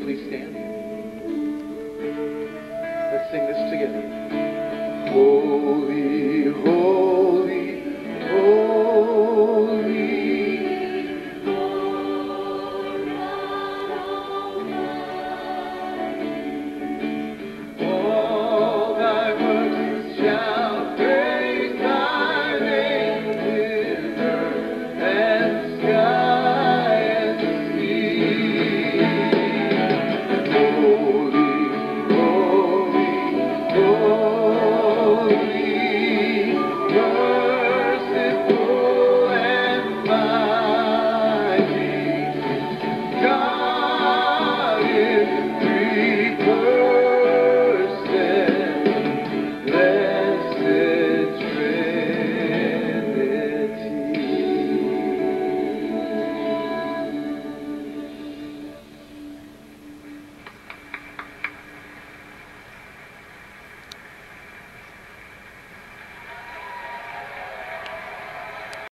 please stand?